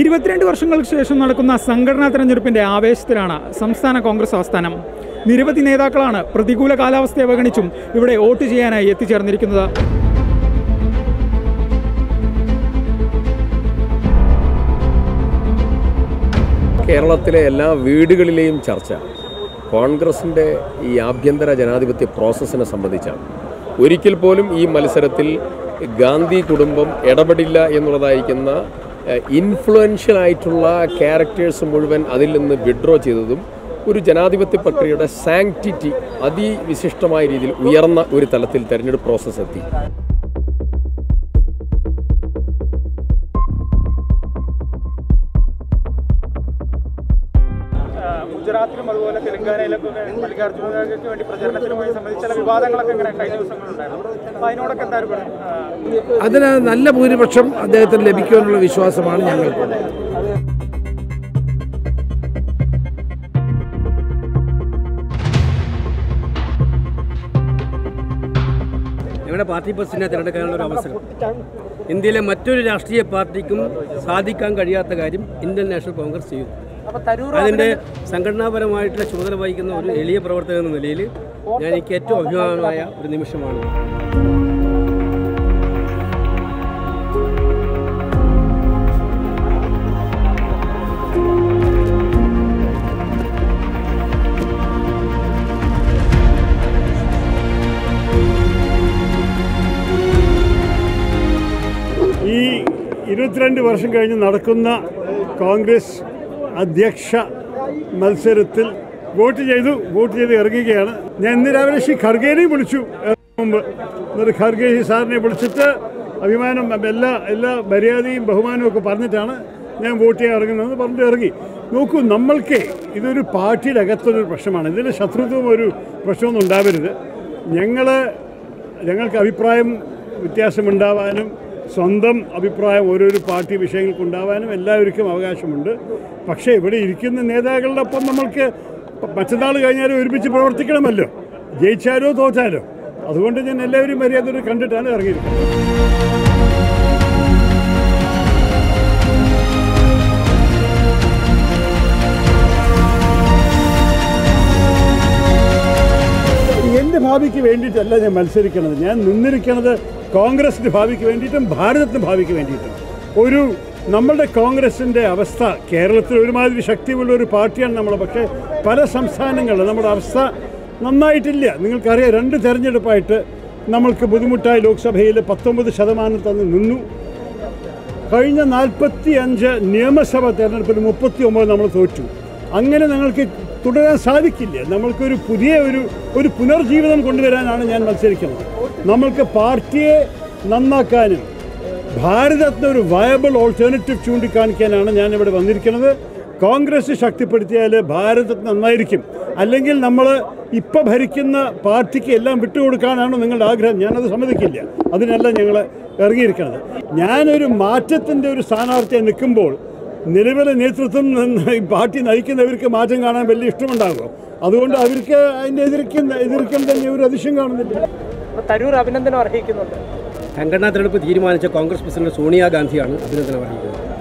ഇരുപത്തിരണ്ട് വർഷങ്ങൾക്ക് ശേഷം നടക്കുന്ന സംഘടനാ തെരഞ്ഞെടുപ്പിന്റെ ആവേശത്തിലാണ് സംസ്ഥാന കോൺഗ്രസ് ആസ്ഥാനം. നിരവധി നേതാക്കളാണ് പ്രതികൂല കാലാവസ്ഥയെ അവഗണിച്ചും ഇവിടെ വോട്ട് ചെയ്യാനായി എത്തിച്ചേർന്നിരിക്കുന്നത്. കേരളത്തിലെ എല്ലാ വീടുകളിലെയും ചർച്ച കോൺഗ്രസിന്റെ ഈ ആഭ്യന്തര ജനാധിപത്യ പ്രോസസ്സിനെ സംബന്ധിച്ചാണ്. ഒരിക്കൽ പോലും ഈ മത്സരത്തിൽ ഗാന്ധി കുടുംബം ഇടപെടില്ല എന്നുള്ളതായിരിക്കുന്ന ഇൻഫ്ലുവൻഷ്യൽ ആയിട്ടുള്ള ക്യാരക്ടേഴ്സ് മുഴുവൻ അതിൽ നിന്ന് വിഡ്രോ ചെയ്തതും ഒരു ജനാധിപത്യ പ്രക്രിയയുടെ സാങ്ക്ടിറ്റി അതിവിശിഷ്ടമായ രീതിയിൽ ഉയർന്ന ഒരു തലത്തിൽ തെരഞ്ഞെടുപ്പ് പ്രോസസ്സ് എത്തി. ഗുജറാത്തിലും അതുപോലെ തെലങ്കാനയിലൊക്കെ മല്ലികാർജുന ഖാർഗെക്ക് വേണ്ടി പ്രചരണത്തിന് പോയി സംബന്ധിച്ച ചില വിവാദങ്ങളൊക്കെ ഇങ്ങനെ കഴിഞ്ഞ ദിവസങ്ങളുണ്ടായിരുന്നു. അപ്പോൾ അതിനോടൊക്കെ എന്തായാലും അതിന് നല്ല ഭൂരിപക്ഷം അദ്ദേഹത്തിന് ലഭിക്കുമെന്നുള്ള വിശ്വാസമാണ് ഞങ്ങൾക്കുള്ളത് ഞങ്ങളുടെ പാർട്ടി പ്രസിഡന്റിനെ തിരഞ്ഞെടുക്കാനുള്ള ഒരു അവസരം. ഇന്ത്യയിലെ മറ്റൊരു രാഷ്ട്രീയ പാർട്ടിക്കും സാധിക്കാൻ കഴിയാത്ത കാര്യം ഇന്ത്യൻ നാഷണൽ കോൺഗ്രസ് ചെയ്യുന്നു. അതിന്റെ സംഘടനാപരമായിട്ടുള്ള ചുമതല വഹിക്കുന്ന ഒരു എളിയ പ്രവർത്തകൻ എന്ന നിലയിൽ ഞാൻ എനിക്ക് ഏറ്റവും അഭിമാനമായ ഒരു നിമിഷമാണ്. ഈ ഇരുപത്തിരണ്ട് വർഷം കഴിഞ്ഞ് നടക്കുന്ന കോൺഗ്രസ് അധ്യക്ഷ മത്സരത്തിൽ വോട്ട് ചെയ്തു വോട്ട് ചെയ്ത് ഇറങ്ങുകയാണ്. ഞാൻ ഇന്ന് രാവിലെ ശ്രീ ഖർഗേനെയും വിളിച്ചു. മുമ്പ് എന്നിട്ട് ഖർഗെ സാറിനെ വിളിച്ചിട്ട് അഭിമാനം എല്ലാ എല്ലാ മര്യാദയും ബഹുമാനവും ഒക്കെ പറഞ്ഞിട്ടാണ് ഞാൻ വോട്ട് ചെയ്യാൻ ഇറങ്ങുന്നതെന്ന് പറഞ്ഞിട്ട് ഇറങ്ങി. നോക്കൂ നമ്മൾക്ക് ഇതൊരു പാർട്ടിയുടെ അകത്തൊരു പ്രശ്നമാണ്. ഇതിൽ ശത്രുത്വം ഒരു പ്രശ്നമൊന്നും ഉണ്ടാവരുത്. ഞങ്ങൾ ഞങ്ങൾക്ക് അഭിപ്രായം വ്യത്യാസമുണ്ടാവാനും സ്വന്തം അഭിപ്രായം ഓരോരോ പാർട്ടി വിഷയങ്ങൾക്കുണ്ടാവാനും എല്ലാവർക്കും അവകാശമുണ്ട്. പക്ഷേ ഇവിടെ ഇരിക്കുന്ന നേതാക്കളുടെ ഒപ്പം നമ്മൾക്ക് മറ്റന്നാൾ കഴിഞ്ഞാലും ഒരുമിച്ച് പ്രവർത്തിക്കണമല്ലോ. ജയിച്ചാലോ തോറ്റാലോ. അതുകൊണ്ട് ഞാൻ എല്ലാവരും മര്യാദ കണ്ടിട്ടാണ് ഇറങ്ങിയിരിക്കുന്നത്. എന്റെ ഭാവിക്ക് വേണ്ടിയിട്ടല്ല ഞാൻ മത്സരിക്കുന്നത് ഞാൻ നിന്നിരിക്കുന്നത് കോൺഗ്രസിന്റെ ഭാവിക്ക് വേണ്ടിയിട്ടും ഭാരതത്തിന്റെ ഭാവിക്ക് വേണ്ടിയിട്ടും. ഒരു നമ്മളുടെ കോൺഗ്രസിന്റെ അവസ്ഥ കേരളത്തിൽ ഒരുമാതിരി ശക്തിയുള്ള ഒരു പാർട്ടിയാണ് നമ്മൾ പക്ഷേ പല സംസ്ഥാനങ്ങളിലും നമ്മുടെ അവസ്ഥ നന്നായിട്ടില്ല. നിങ്ങൾക്കറിയാം രണ്ട് തെരഞ്ഞെടുപ്പായിട്ട് നമ്മൾക്ക് ബുദ്ധിമുട്ടായി ലോക്സഭയിൽ പത്തൊമ്പത് ശതമാനം തന്നെ നിന്നു. കഴിഞ്ഞ നാൽപ്പത്തി അഞ്ച് നിയമസഭാ തെരഞ്ഞെടുപ്പിൽ മുപ്പത്തി ഒമ്പത് നമ്മൾ തോറ്റു. അങ്ങനെ ഞങ്ങൾക്ക് തുടരാൻ സാധിക്കില്ല. നമ്മൾക്കൊരു പുതിയ ഒരു ഒരു പുനർജീവിതം കൊണ്ടുവരാനാണ് ഞാൻ മത്സരിക്കുന്നത്. നമ്മൾക്ക് പാർട്ടിയെ നന്നാക്കാനും ഭാരതത്തിന് ഒരു വയബിൾ ഓൾട്ടർനേറ്റീവ് ചൂണ്ടിക്കാണിക്കാനാണ് ഞാൻ ഇവിടെ വന്നിരിക്കുന്നത്. കോൺഗ്രസ് ശക്തിപ്പെടുത്തിയാൽ ഭാരതത്തിന് നന്നായിരിക്കും. അല്ലെങ്കിൽ നമ്മൾ ഇപ്പം ഭരിക്കുന്ന പാർട്ടിക്ക് എല്ലാം വിട്ടുകൊടുക്കാനാണ് നിങ്ങളുടെ ആഗ്രഹം. ഞാനത് സമ്മതിക്കില്ല. അതിനല്ല ഞങ്ങൾ ഇറങ്ങിയിരിക്കുന്നത്. ഞാനൊരു മാറ്റത്തിന്റെ ഒരു സ്ഥാനാർത്ഥിയായി നിൽക്കുമ്പോൾ നിലവിലെ നേതൃത്വം പാർട്ടി നയിക്കുന്നവർക്ക് മാറ്റം കാണാൻ വലിയ ഇഷ്ടമുണ്ടാകുമോ അതുകൊണ്ട് അവർക്ക് അതിന്റെ എതിർക്കുന്ന എതിർക്കാൻ തന്നെ ഒരു അതിശയം കാണുന്നില്ല. തരൂർ അഭിനന്ദനം അർഹിക്കുന്നുണ്ട്. സംഘടനാ തെരഞ്ഞെടുപ്പ് തീരുമാനിച്ച കോൺഗ്രസ് പ്രസിഡന്റ് സോണിയാഗാന്ധിയാണ് അഭിനന്ദനം അറിയിക്കുന്നത്